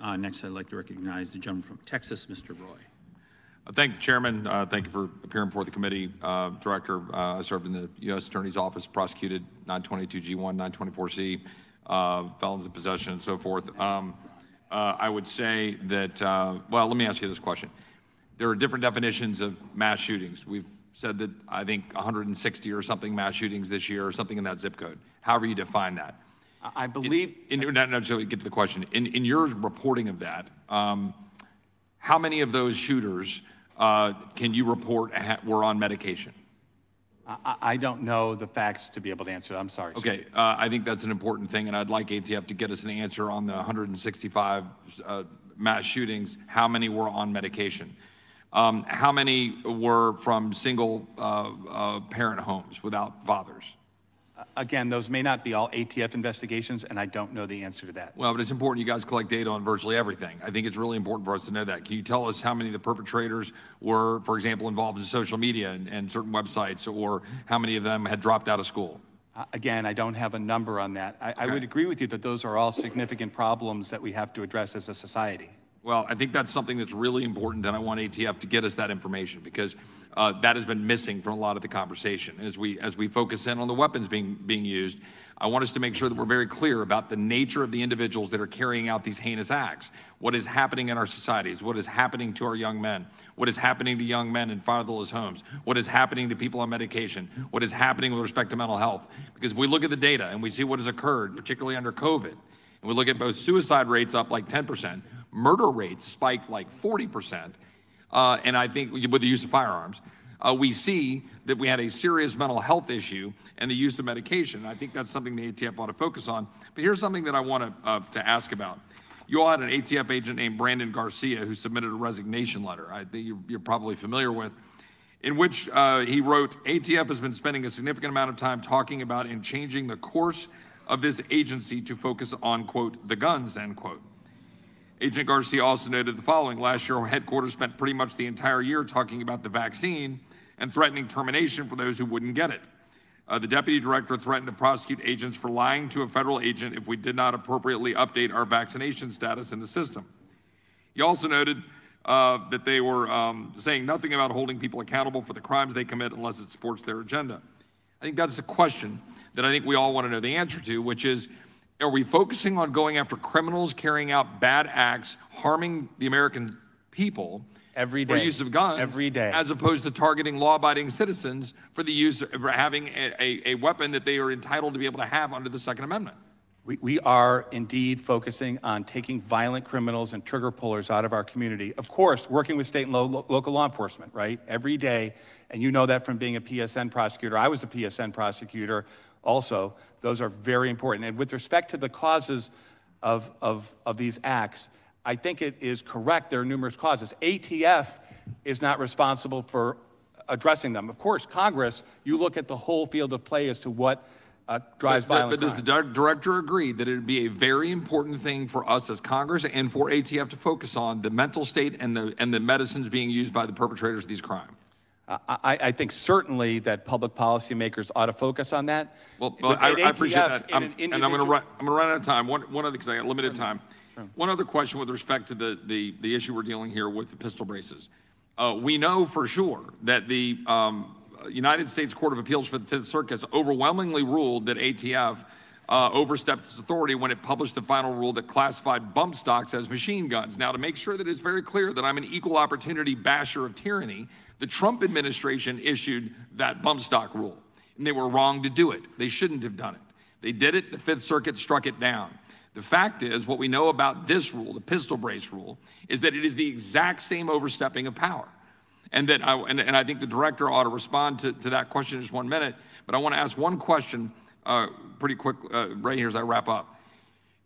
Uh, Next, I'd like to recognize the gentleman from Texas, Mr. Roy. Uh, Thank the chairman. Uh, Thank you for appearing before the committee. Uh, Director, uh, I served in the U.S. Attorney's Office, prosecuted 922G1, 924C, uh, felons in possession and so forth. Um, uh, I would say that, well, let me ask you this question. There are different definitions of mass shootings. We've said that, I think, 160 or something mass shootings this year, or something in that zip code, however you define that. I believe, In, in, not necessarily get to the question. In, in your reporting of that, um, how many of those shooters uh, can you report ha- were on medication? I, I don't know the facts to be able to answer. that. I'm sorry. Okay, uh, I think that's an important thing, and I'd like ATF to get us an answer on the 165 uh, mass shootings. How many were on medication? Um, how many were from single uh, uh, parent homes without fathers? Again, those may not be all ATF investigations, and I don't know the answer to that. Well, but it's important you guys collect data on virtually everything. I think it's really important for us to know that. Can you tell us how many of the perpetrators were, for example, involved in social media and, and certain websites, or how many of them had dropped out of school? Uh, Again, I don't have a number on that. I, I would agree with you that those are all significant problems that we have to address as a society. Well, I think that's something that's really important, and I want ATF to get us that information because uh, that has been missing from a lot of the conversation. As we as we focus in on the weapons being being used, I want us to make sure that we're very clear about the nature of the individuals that are carrying out these heinous acts. What is happening in our societies? What is happening to our young men? What is happening to young men in fatherless homes? What is happening to people on medication? What is happening with respect to mental health? Because if we look at the data and we see what has occurred, particularly under COVID, and we look at both suicide rates up like 10%, murder rates spiked like 40%, uh, and I think with the use of firearms, uh, we see that we had a serious mental health issue and the use of medication. I think that's something the ATF ought to focus on. But here's something that I want to, uh, to ask about. You all had an ATF agent named Brandon Garcia who submitted a resignation letter. I think you're, you're probably familiar with in which uh, he wrote ATF has been spending a significant amount of time talking about and changing the course of this agency to focus on, quote, the guns, end quote. Agent Garcia also noted the following Last year, headquarters spent pretty much the entire year talking about the vaccine and threatening termination for those who wouldn't get it. Uh, the deputy director threatened to prosecute agents for lying to a federal agent if we did not appropriately update our vaccination status in the system. He also noted uh, that they were um, saying nothing about holding people accountable for the crimes they commit unless it supports their agenda. I think that's a question that I think we all want to know the answer to, which is are we focusing on going after criminals carrying out bad acts, harming the American people Every for use of guns, Every day. as opposed to targeting law-abiding citizens for the use of having a, a, a weapon that they are entitled to be able to have under the Second Amendment? We, we are indeed focusing on taking violent criminals and trigger pullers out of our community. Of course, working with state and lo- lo- local law enforcement, right? Every day. And you know that from being a PSN prosecutor. I was a PSN prosecutor also. Those are very important. And with respect to the causes of, of, of these acts, I think it is correct. There are numerous causes. ATF is not responsible for addressing them. Of course, Congress, you look at the whole field of play as to what uh, drives But- violent But does the director agree that it would be a very important thing for us as Congress and for ATF to focus on the mental state and the, and the medicines being used by the perpetrators of these crimes? I, I I think certainly that public policymakers ought to focus on that. Well, I, at I appreciate ATF, that. I'm- an And I'm going to run, I'm going to run out of time. One, one other, because I got limited time. One other question with respect to the, the, the issue we're dealing here with the pistol braces. Uh, we know for sure that the um, United States Court of Appeals for the Fifth Circuit has overwhelmingly ruled that ATF uh, overstepped its authority when it published the final rule that classified bump stocks as machine guns. Now, to make sure that it's very clear that I'm an equal opportunity basher of tyranny, the Trump administration issued that bump stock rule, and they were wrong to do it. They shouldn't have done it. They did it, the Fifth Circuit struck it down. The fact is, what we know about this rule, the pistol brace rule, is that it is the exact same overstepping of power. And that I, and, and I think the director ought to respond to, to that question in just one minute. But I want to ask one question uh, pretty quick, uh, right here as I wrap up.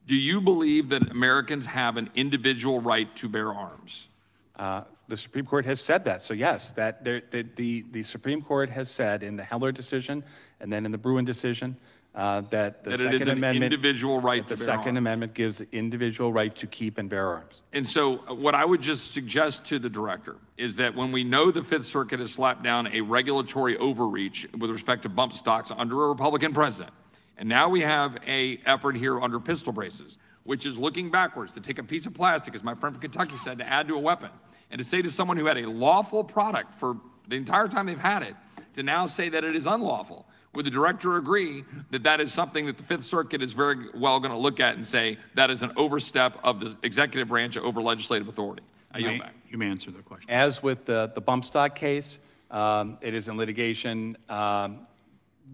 Do you believe that Americans have an individual right to bear arms? Uh, The Supreme Court has said that, so yes, that there- the, the, the Supreme Court has said in the Heller decision and then in the Bruen decision uh, that the That it is Second an Amendment. individual right The Second arms. Amendment gives individual right to keep and bear arms. And so, uh, what I would just suggest to the director is that when we know the Fifth Circuit has slapped down a regulatory overreach with respect to bump stocks under a Republican president, and now we have a effort here under pistol braces, which is looking backwards, to take a piece of plastic, as my friend from Kentucky said, to add to a weapon, and to say to someone who had a lawful product for the entire time they've had it, to now say that it is unlawful, would the director agree that that is something that the Fifth Circuit is very well going to look at and say that is an overstep of the executive branch over legislative authority? I yield back. You may answer the question. As with the, the bump stock case, um, it is in litigation. Um,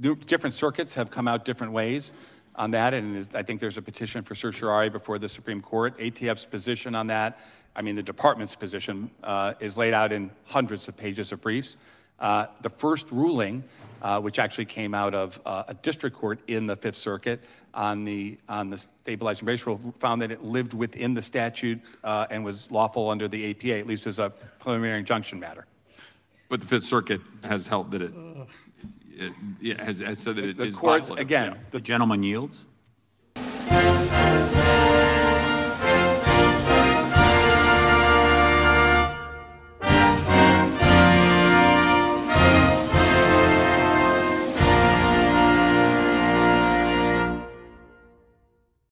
Different circuits have come out different ways on that, and is, I think there's a petition for certiorari before the Supreme Court. ATF's position on that, I mean, the department's position, uh, is laid out in hundreds of pages of briefs. Uh, The first ruling, uh, which actually came out of uh, a district court in the Fifth Circuit on the, on the stabilizing brace rule, found that it lived within the statute uh, and was lawful under the APA, at least as a preliminary injunction matter. But the Fifth Circuit has held that it, it, has, has said that it the is courts. Again, yeah. the, the gentleman yields.